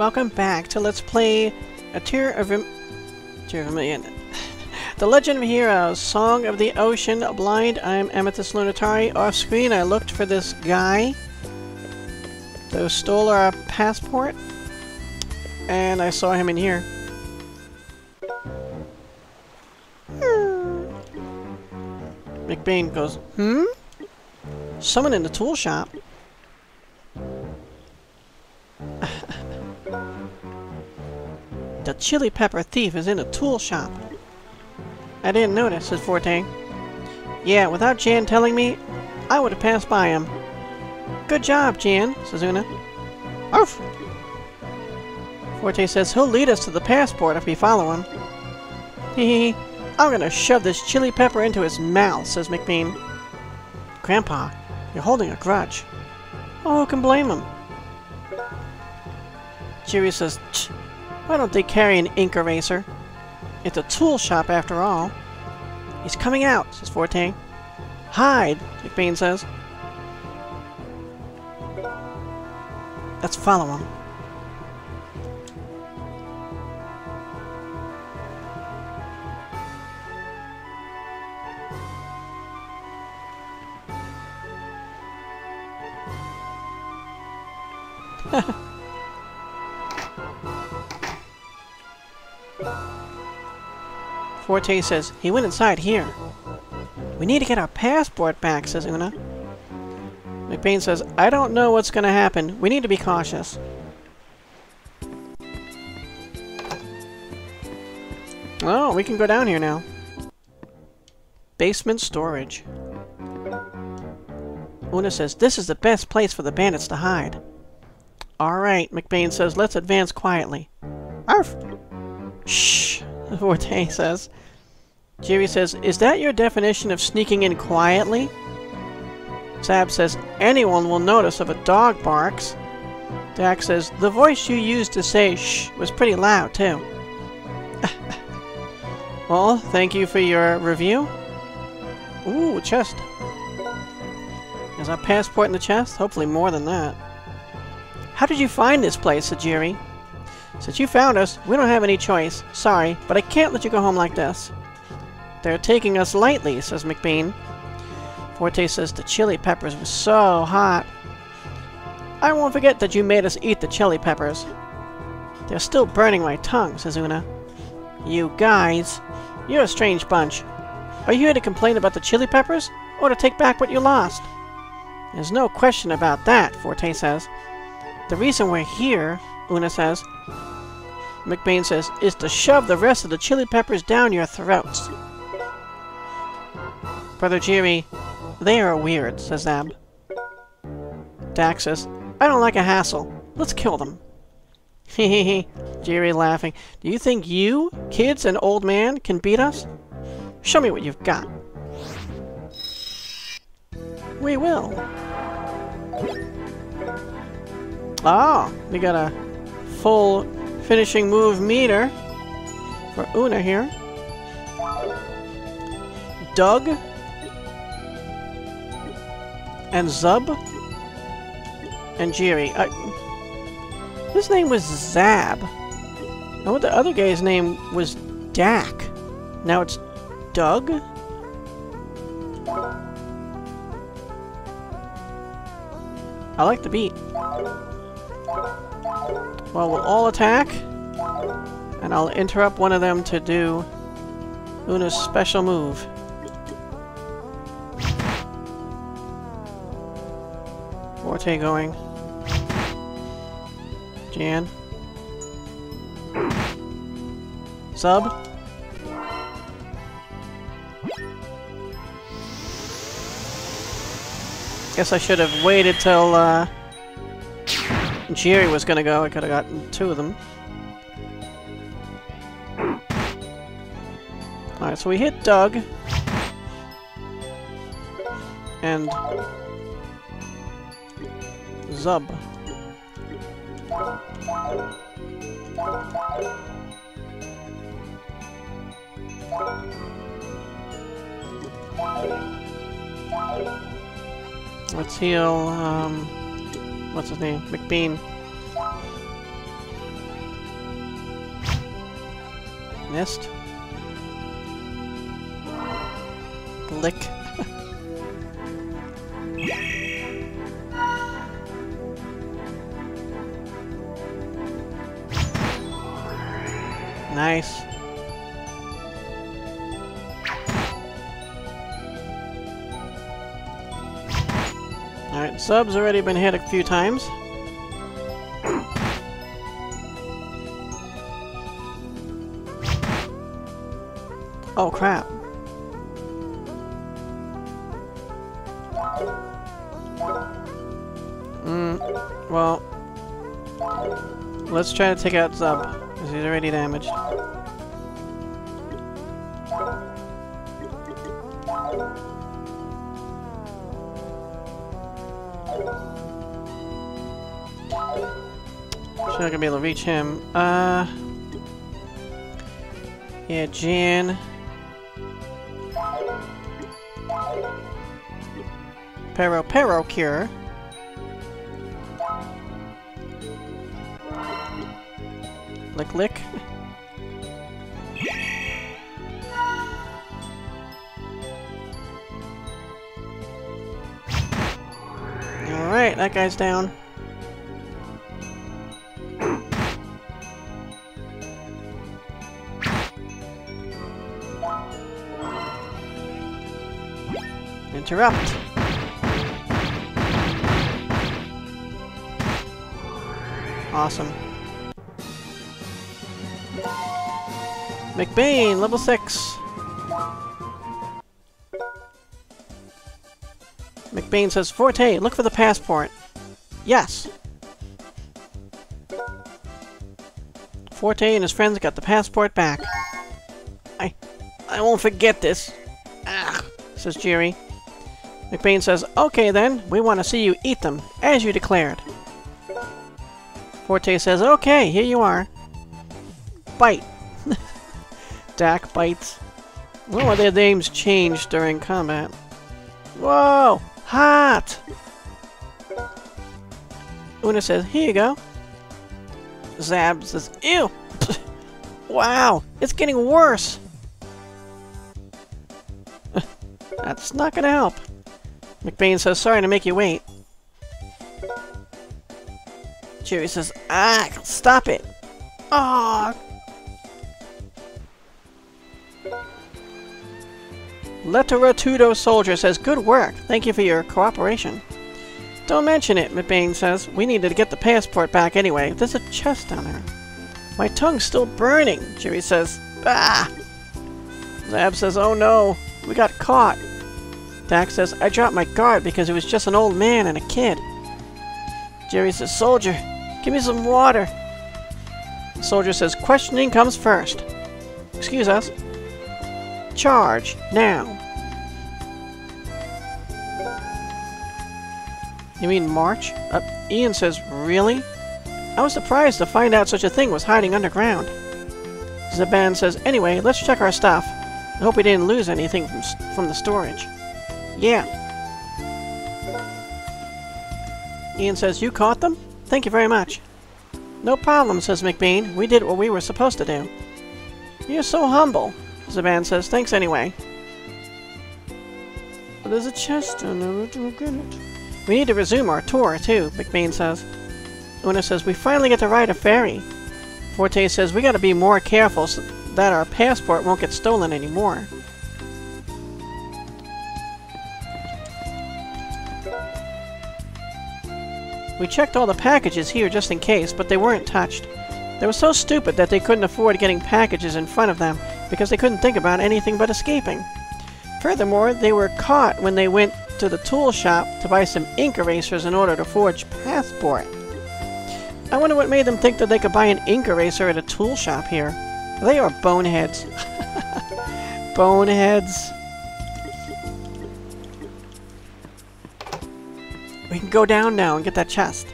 welcome back to Let's Play A Tear of Im Tear of Vermilion. the Legend of Heroes, Song of the Ocean, Blind, I'm Amethyst Lunitari. Off screen, I looked for this guy who stole our passport, and I saw him in here. Hmm. McBain goes, hmm? Someone in the tool shop. Chili pepper thief is in a tool shop. I didn't notice, says Forte. Yeah, without Jan telling me, I would have passed by him. Good job, Jan, says Una. Arf! Forte says he'll lead us to the passport if we follow him. Hee I'm gonna shove this chili pepper into his mouth, says McBain. Grandpa, you're holding a grudge. Oh, who can blame him? Jerry says, why don't they carry an ink eraser? It's a tool shop after all. He's coming out, says Forte. Hide, McBain says. Let's follow him. Forte says, he went inside here. We need to get our passport back, says Una. McBain says, I don't know what's going to happen. We need to be cautious. Oh, we can go down here now. Basement storage. Una says, this is the best place for the bandits to hide. Alright, McBain says, let's advance quietly. Arf! Shh, Forte says. Jerry says, is that your definition of sneaking in quietly? Zab says, anyone will notice if a dog barks. Dak says, the voice you used to say shh was pretty loud, too. well, thank you for your review. Ooh, chest. Is our passport in the chest? Hopefully more than that. How did you find this place, Jerry. Since you found us, we don't have any choice. Sorry, but I can't let you go home like this. They're taking us lightly, says McBain. Forte says the chili peppers were so hot. I won't forget that you made us eat the chili peppers. They're still burning my tongue, says Una. You guys, you're a strange bunch. Are you here to complain about the chili peppers, or to take back what you lost? There's no question about that, Forte says. The reason we're here, Una says, McBain says, is to shove the rest of the chili peppers down your throats. Brother Jerry, they are weird, says Ab. Dak says, I don't like a hassle. Let's kill them. Hehehe, Jerry laughing. Do you think you, kids and old man, can beat us? Show me what you've got. We will. Ah, we got a full finishing move meter for Una here. Doug and Zub and Jiri. I, his name was Zab. And what the other guy's name was Dak. Now it's Doug? I like the beat. Well, we'll all attack. And I'll interrupt one of them to do Una's special move. Forte going. Jan. Sub. Guess I should have waited till, uh, Jerry was gonna go. I could have gotten two of them. Alright, so we hit Doug. And... Zub. Let's heal, um what's his name? McBain. Mist. Lick. nice. Alright, sub's already been hit a few times. Oh crap. Hmm, well... Let's try to take out Zub, because he's already damaged. She's not gonna be able to reach him. Uh... Yeah, Jan. Pero Pero Cure. Lick lick. Alright, that guy's down. Interrupt. Awesome. McBain, level 6. McBain says, Forte, look for the passport. Yes. Forte and his friends got the passport back. I... I won't forget this. Ah, says Jerry. McBain says, Okay then, we want to see you eat them, as you declared. Forte says, Okay, here you are. Bite. Dak bites. Oh, their names changed during combat. Whoa! Hot! Una says, here you go. Zab says, ew! wow! It's getting worse! That's not gonna help. McBain says, sorry to make you wait. Jerry says, ah, stop it! Ah, Letoratudo Soldier says, Good work. Thank you for your cooperation. Don't mention it, McBain says. We needed to get the passport back anyway. There's a chest down there. My tongue's still burning, Jerry says. Ah! Zab says, Oh no, we got caught. Dak says, I dropped my guard because it was just an old man and a kid. Jerry says, Soldier, give me some water. soldier says, Questioning comes first. Excuse us. Charge, now. You mean March? Uh, Ian says, really? I was surprised to find out such a thing was hiding underground. Zaban says, anyway, let's check our stuff. I hope we didn't lose anything from, from the storage. Yeah. Ian says, you caught them? Thank you very much. No problem, says McBain. We did what we were supposed to do. You're so humble. Zaban says, thanks anyway. But there's a chest. To look in it. We need to resume our tour, too, McBain says. Una says, we finally get to ride a ferry. Forte says, we gotta be more careful so that our passport won't get stolen anymore. We checked all the packages here just in case, but they weren't touched. They were so stupid that they couldn't afford getting packages in front of them, because they couldn't think about anything but escaping. Furthermore, they were caught when they went to the tool shop to buy some ink erasers in order to forge passport. I wonder what made them think that they could buy an ink eraser at a tool shop here. They are boneheads. boneheads. We can go down now and get that chest.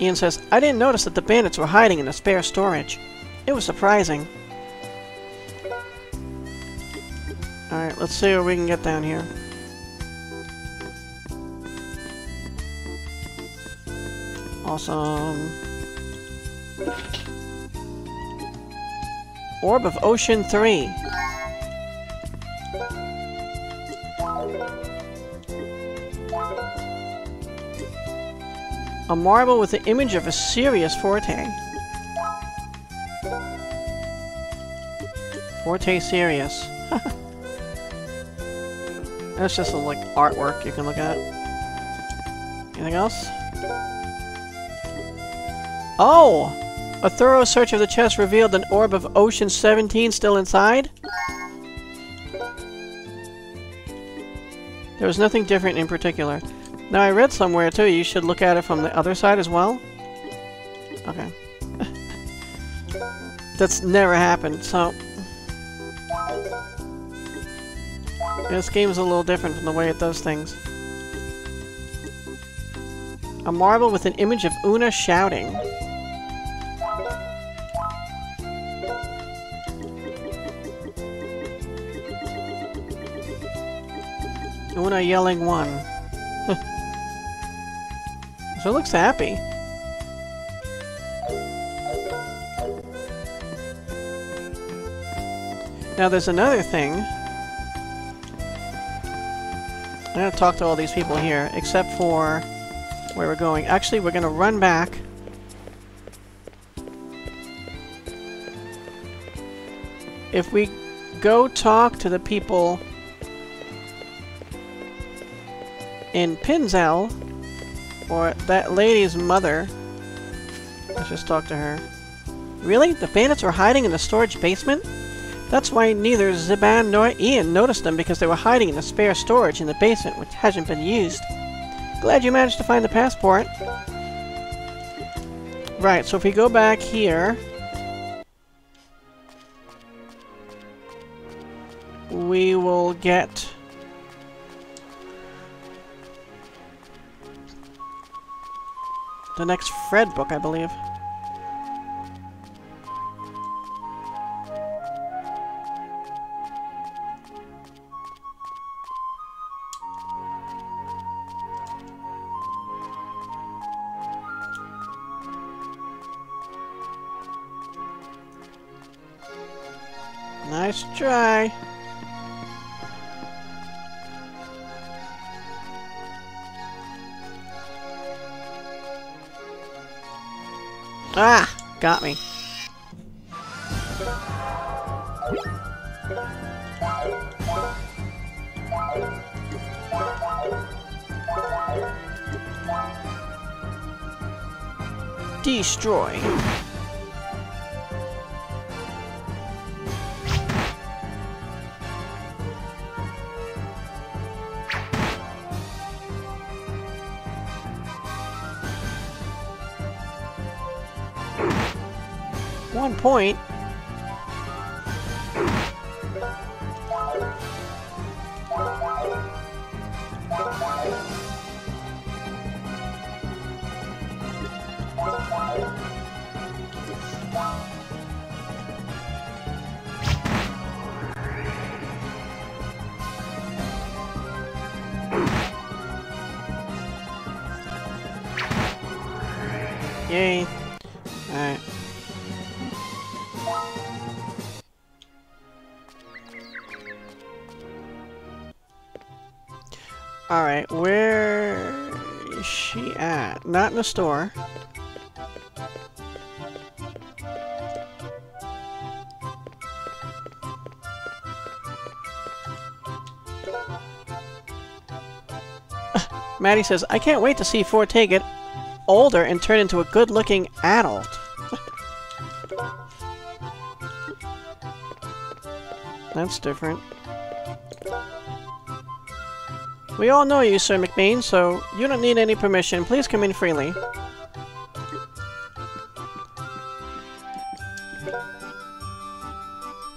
Ian says, I didn't notice that the bandits were hiding in the spare storage. It was surprising. Alright, let's see what we can get down here. Awesome. Orb of Ocean 3. A marble with the image of a serious Forte. Forte serious. That's just a, like artwork you can look at. Anything else? Oh! A thorough search of the chest revealed an orb of Ocean 17 still inside? There was nothing different in particular. Now, I read somewhere, too, you should look at it from the other side as well. Okay. That's never happened, so... This game is a little different from the way it does things. A marble with an image of Una shouting. Una yelling one. It looks happy. Now there's another thing. I'm gonna talk to all these people here, except for where we're going. Actually, we're gonna run back. If we go talk to the people in Pinzel, or that lady's mother, let's just talk to her. Really? The bandits were hiding in the storage basement? That's why neither Ziban nor Ian noticed them because they were hiding in the spare storage in the basement which hasn't been used. Glad you managed to find the passport. Right, so if we go back here... We will get... The next Fred book, I believe. Nice try. Got me. Destroy. Point. The store. Maddie says, I can't wait to see Forte get older and turn into a good-looking adult. That's different. We all know you, Sir McBain, so you don't need any permission. Please come in freely.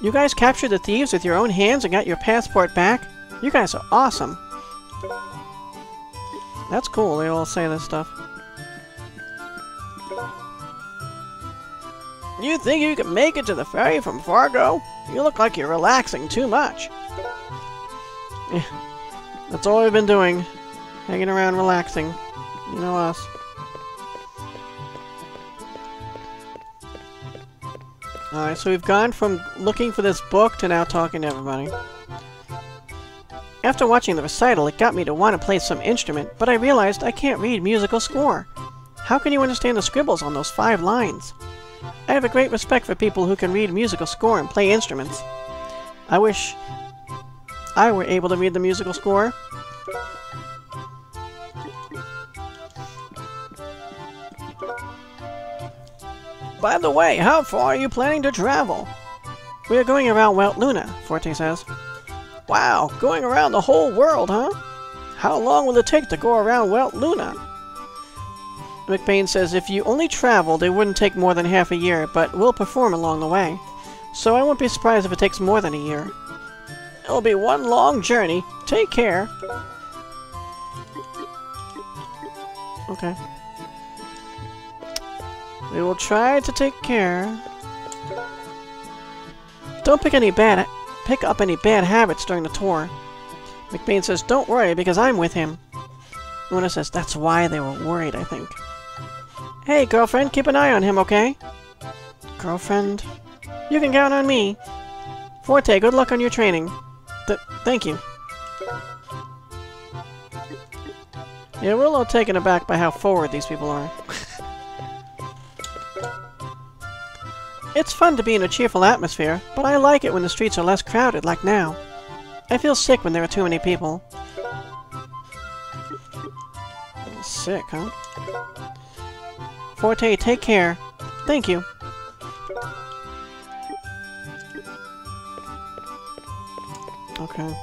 You guys captured the thieves with your own hands and got your passport back? You guys are awesome. That's cool, they all say this stuff. You think you can make it to the ferry from Fargo? You look like you're relaxing too much. That's all we've been doing. Hanging around relaxing. You know us. Alright, so we've gone from looking for this book to now talking to everybody. After watching the recital, it got me to want to play some instrument, but I realized I can't read musical score. How can you understand the scribbles on those five lines? I have a great respect for people who can read musical score and play instruments. I wish I were able to read the musical score. By the way, how far are you planning to travel? We are going around Weltluna, Forte says. Wow, going around the whole world, huh? How long will it take to go around Weltluna? McBain says if you only traveled, it wouldn't take more than half a year, but we'll perform along the way. So I won't be surprised if it takes more than a year. It'll be one long journey. Take care. Okay. We will try to take care. Don't pick any bad pick up any bad habits during the tour. McBain says, don't worry, because I'm with him. Luna says, that's why they were worried, I think. Hey, girlfriend, keep an eye on him, okay? Girlfriend? You can count on me. Forte, good luck on your training. Th thank you. Yeah, we're a little taken aback by how forward these people are. It's fun to be in a cheerful atmosphere, but I like it when the streets are less crowded, like now. I feel sick when there are too many people. Sick, huh? Forte, take care. Thank you. Okay.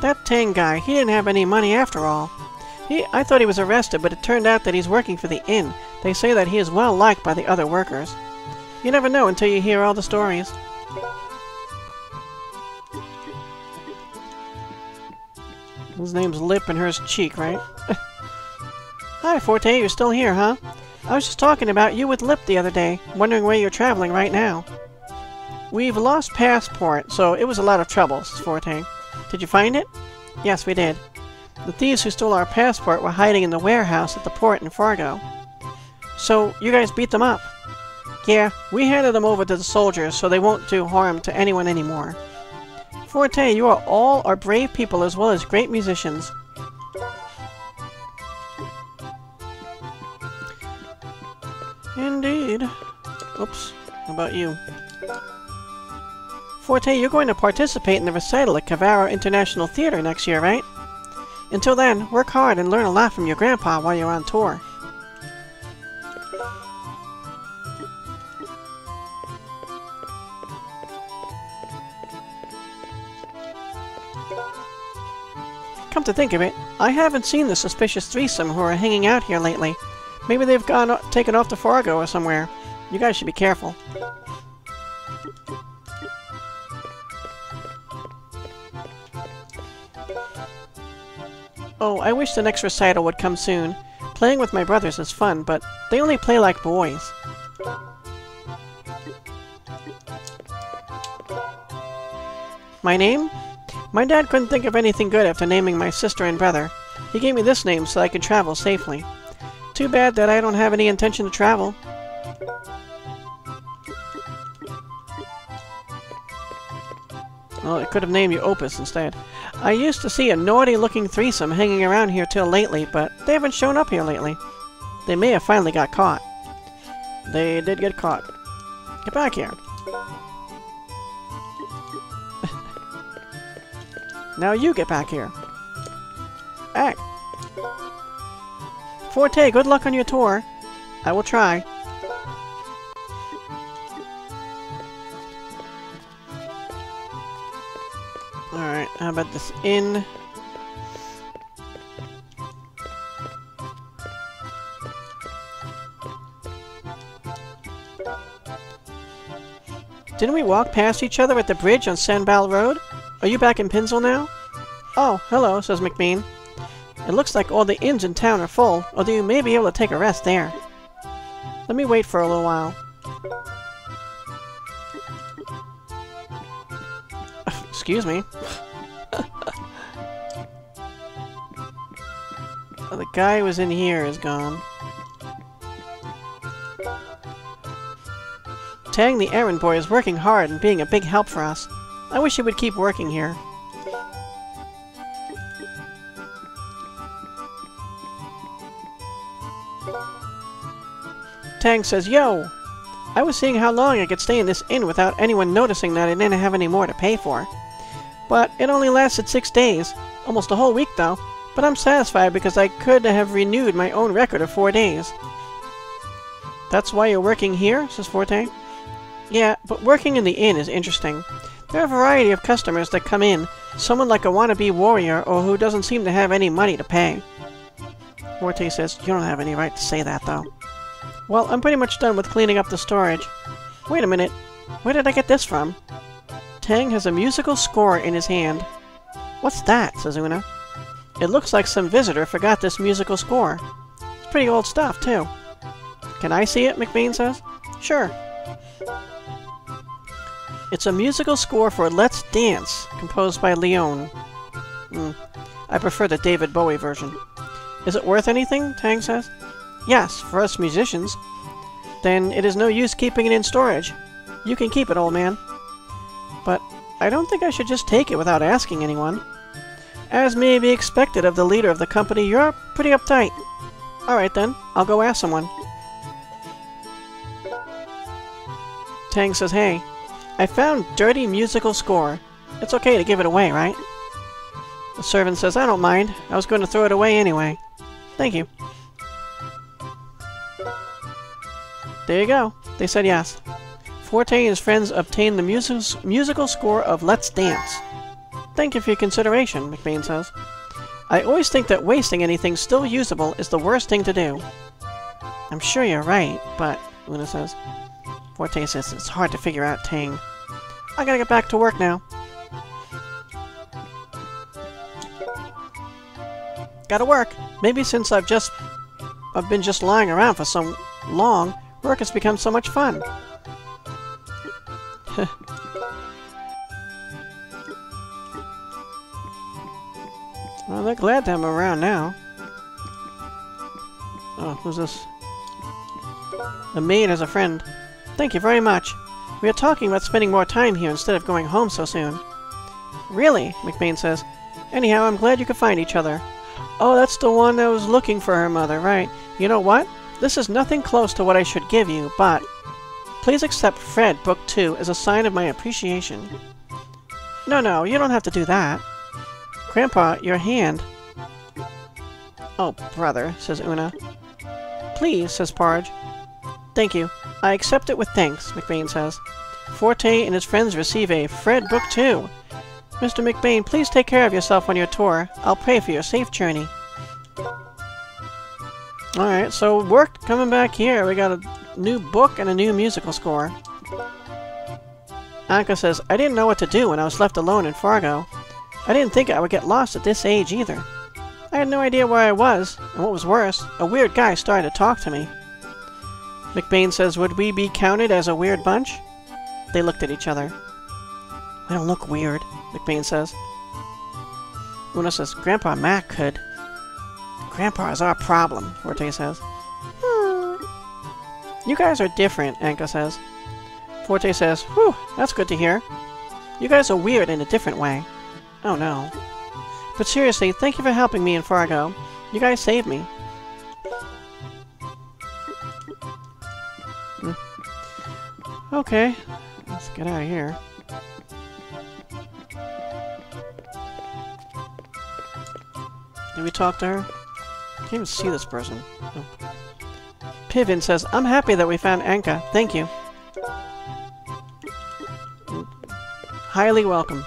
That Tang guy, he didn't have any money after all. He, I thought he was arrested, but it turned out that he's working for the inn. They say that he is well liked by the other workers. You never know until you hear all the stories. His name's Lip and hers Cheek, right? Hi, Forte, you're still here, huh? I was just talking about you with Lip the other day, wondering where you're traveling right now. We've lost passport, so it was a lot of trouble, says Forte. Did you find it? Yes, we did. The thieves who stole our passport were hiding in the warehouse at the port in Fargo. So, you guys beat them up? Yeah, we handed them over to the soldiers so they won't do harm to anyone anymore. Forte, you are all are brave people as well as great musicians. Indeed. Oops. How about you? Forte, you're going to participate in the recital at Cavaro International Theater next year, right? Until then, work hard and learn a lot from your grandpa while you're on tour. Come to think of it, I haven't seen the suspicious threesome who are hanging out here lately. Maybe they've gone taken off to Fargo or somewhere. You guys should be careful. Oh, I wish the next recital would come soon. Playing with my brothers is fun, but they only play like boys. My name? My dad couldn't think of anything good after naming my sister and brother. He gave me this name so I could travel safely. Too bad that I don't have any intention to travel. Well, it could have named you Opus instead. I used to see a naughty-looking threesome hanging around here till lately, but they haven't shown up here lately. They may have finally got caught. They did get caught. Get back here. now you get back here. Act. Forte, good luck on your tour. I will try. Alright, how about this inn? Didn't we walk past each other at the bridge on Sandbal Road? Are you back in Pinzel now? Oh, hello, says McBain. It looks like all the inns in town are full, although you may be able to take a rest there. Let me wait for a little while. Excuse me. the guy who was in here is gone. Tang the errand boy is working hard and being a big help for us. I wish he would keep working here. Tang says, Yo! I was seeing how long I could stay in this inn without anyone noticing that I didn't have any more to pay for. But it only lasted six days. Almost a whole week, though. But I'm satisfied because I could have renewed my own record of four days. That's why you're working here? says Forte. Yeah, but working in the inn is interesting. There are a variety of customers that come in, someone like a wannabe warrior or who doesn't seem to have any money to pay. Forte says, you don't have any right to say that, though. Well, I'm pretty much done with cleaning up the storage. Wait a minute. Where did I get this from? Tang has a musical score in his hand. What's that? says Una. It looks like some visitor forgot this musical score. It's pretty old stuff, too. Can I see it? McBain says. Sure. It's a musical score for Let's Dance, composed by Leon. Hmm. I prefer the David Bowie version. Is it worth anything? Tang says. Yes, for us musicians. Then it is no use keeping it in storage. You can keep it, old man. But I don't think I should just take it without asking anyone. As may be expected of the leader of the company, you're pretty uptight. Alright then, I'll go ask someone. Tang says, hey, I found dirty musical score. It's okay to give it away, right? The servant says, I don't mind. I was going to throw it away anyway. Thank you. There you go. They said yes. Forte and his friends obtained the music musical score of Let's Dance. Thank you for your consideration, McBain says. I always think that wasting anything still usable is the worst thing to do. I'm sure you're right, but, Luna says. Forte says it's hard to figure out Tang. I gotta get back to work now. Gotta work. Maybe since I've just... I've been just lying around for so long, work has become so much fun. well, they're glad to have him around now. Oh, who's this? The maid has a friend. Thank you very much. We are talking about spending more time here instead of going home so soon. Really? McBain says. Anyhow, I'm glad you could find each other. Oh, that's the one that was looking for her mother, right. You know what? This is nothing close to what I should give you, but... Please accept Fred, Book 2, as a sign of my appreciation. No, no, you don't have to do that. Grandpa, your hand. Oh, brother, says Una. Please, says Porridge. Thank you. I accept it with thanks, McBain says. Forte and his friends receive a Fred Book 2. Mr. McBain, please take care of yourself on your tour. I'll pray for your safe journey. Alright, so work coming back here. We got a new book and a new musical score. Anka says, I didn't know what to do when I was left alone in Fargo. I didn't think I would get lost at this age either. I had no idea where I was, and what was worse, a weird guy started to talk to me. McBain says, would we be counted as a weird bunch? They looked at each other. We don't look weird, McBain says. Una says, Grandpa Mac could. Grandpa is our problem, Forte says. Hmm. You guys are different, Anka says. Forte says, Whew, that's good to hear. You guys are weird in a different way. Oh no. But seriously, thank you for helping me in Fargo. You guys saved me. Hmm. Okay, let's get out of here. Did we talk to her? Can't even see this person. Oh. Pivin says, I'm happy that we found Anka. Thank you. Highly welcome.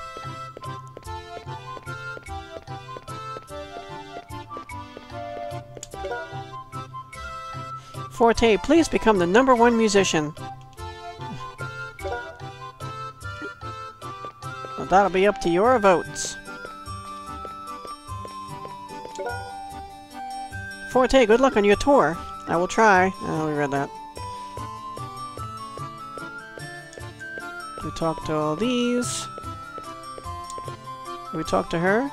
Forte, please become the number one musician. Well, that'll be up to your votes. Forte, good luck on your tour. I will try. Oh, we read that. We talked to all these. We talked to her.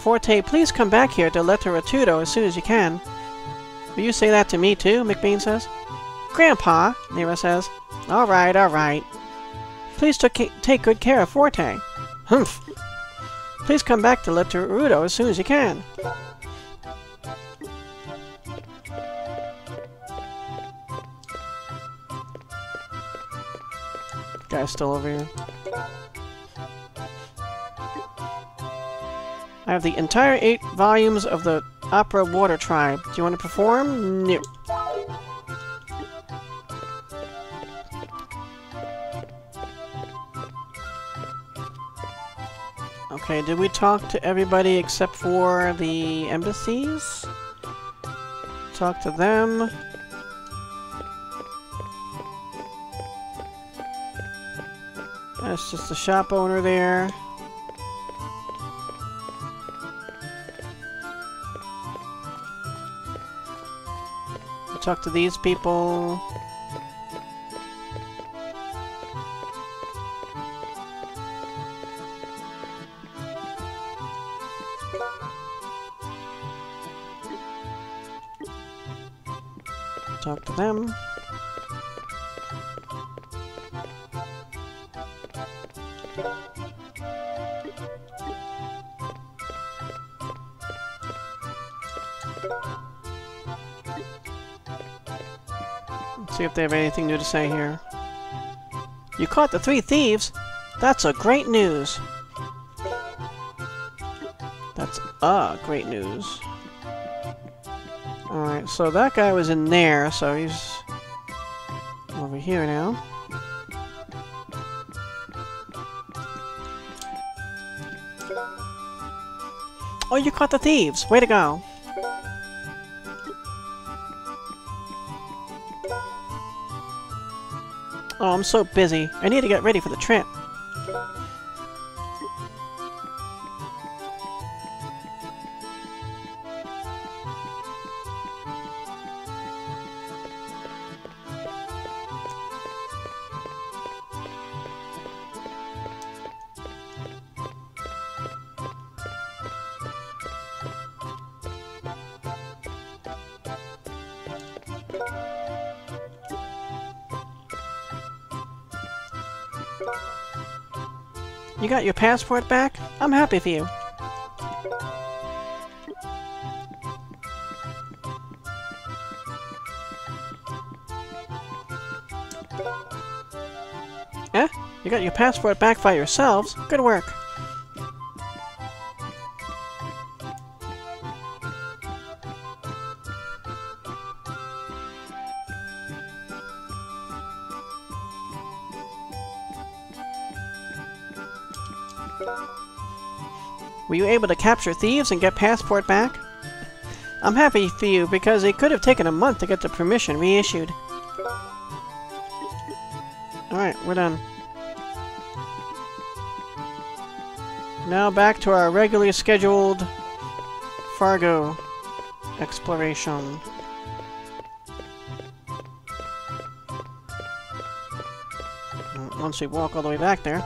Forte, please come back here to Letteratudo as soon as you can. Will you say that to me too? McBain says. Grandpa, Nero says. Alright, alright. Please take good care of Forte. Humph. Please come back to Letterudo as soon as you can. Guy's still over here. I have the entire eight volumes of the opera Water Tribe. Do you want to perform? No. Okay, did we talk to everybody except for the embassies? Talk to them. That's just the shop owner there. Talk to these people. They have anything new to say here. You caught the three thieves? That's a great news. That's a great news. Alright, so that guy was in there, so he's over here now. Oh, you caught the thieves! Way to go! Oh, I'm so busy. I need to get ready for the trip. Got your passport back? I'm happy for you. Eh? You got your passport back by yourselves? Good work. Were you able to capture thieves and get passport back? I'm happy for you because it could have taken a month to get the permission reissued. Alright, we're done. Now back to our regularly scheduled Fargo exploration. Once we walk all the way back there.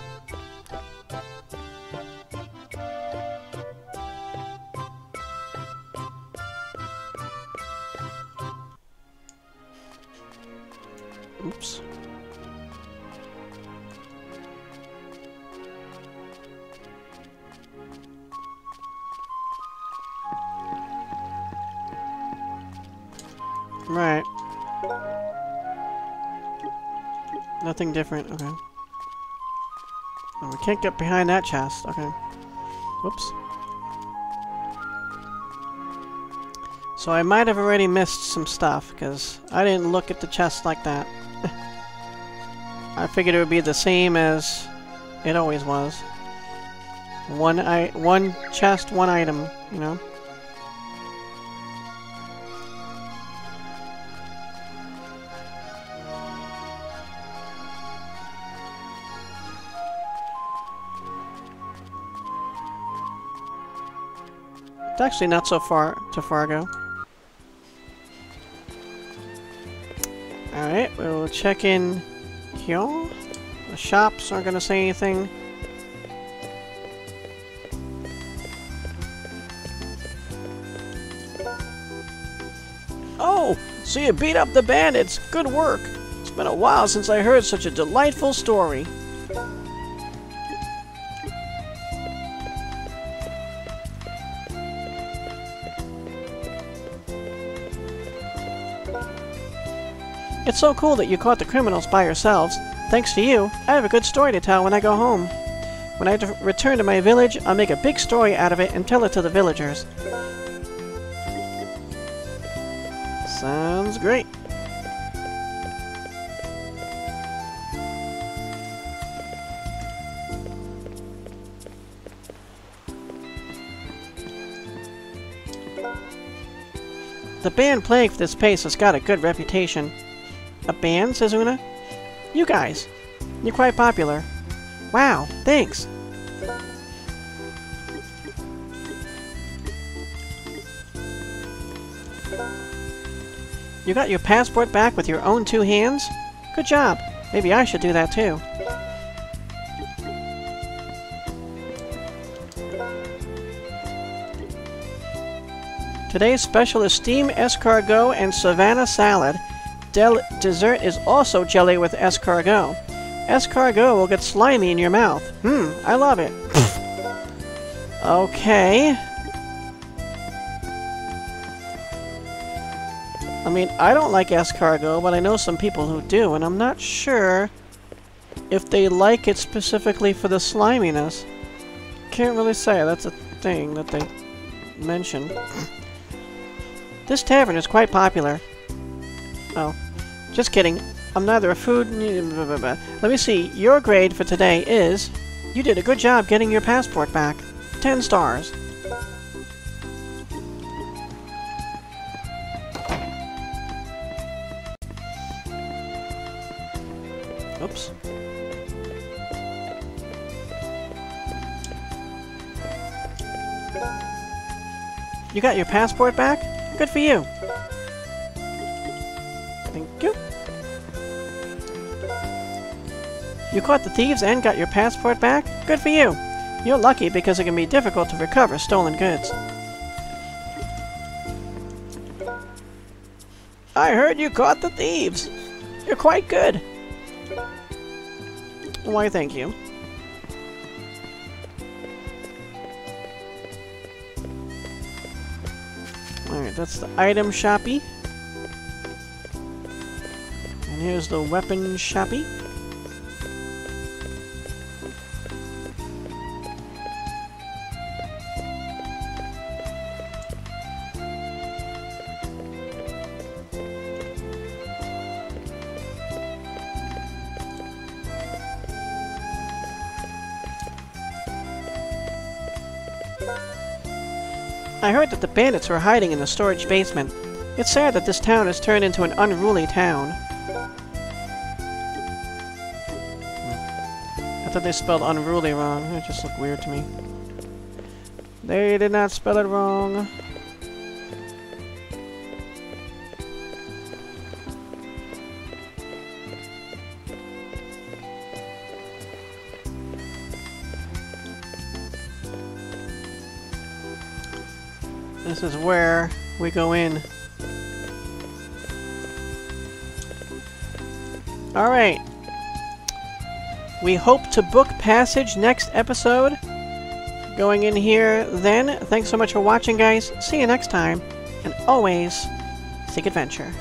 Right. Nothing different, okay. Oh, we can't get behind that chest, okay. Whoops. So I might have already missed some stuff, because I didn't look at the chest like that. I figured it would be the same as it always was. One I one chest, one item, you know? actually not so far to Fargo. Alright, we'll check in here. The shops aren't going to say anything. Oh, so you beat up the bandits. Good work. It's been a while since I heard such a delightful story. It's so cool that you caught the criminals by yourselves. Thanks to you, I have a good story to tell when I go home. When I return to my village, I'll make a big story out of it and tell it to the villagers. Sounds great. The band playing for this place has got a good reputation. A band, says Una? You guys. You're quite popular. Wow, thanks. You got your passport back with your own two hands? Good job. Maybe I should do that too. Today's special is steamed escargot and savannah salad. Del dessert is also jelly with escargot. Escargot will get slimy in your mouth. Hmm, I love it. okay. I mean, I don't like escargot, but I know some people who do, and I'm not sure if they like it specifically for the sliminess. Can't really say. That's a thing that they mention. this tavern is quite popular. Oh, just kidding. I'm neither a food... Let me see. Your grade for today is... You did a good job getting your passport back. Ten stars. Oops. You got your passport back? Good for you. You. You caught the thieves and got your passport back? Good for you. You're lucky because it can be difficult to recover stolen goods. I heard you caught the thieves. You're quite good. Why, thank you. Alright, that's the item shoppy. Here's the weapon shoppy. I heard that the bandits were hiding in the storage basement. It's sad that this town has turned into an unruly town. Thought they spelled unruly wrong. It just looked weird to me. They did not spell it wrong. This is where we go in. Alright. We hope to book passage next episode. Going in here then. Thanks so much for watching, guys. See you next time. And always, seek adventure.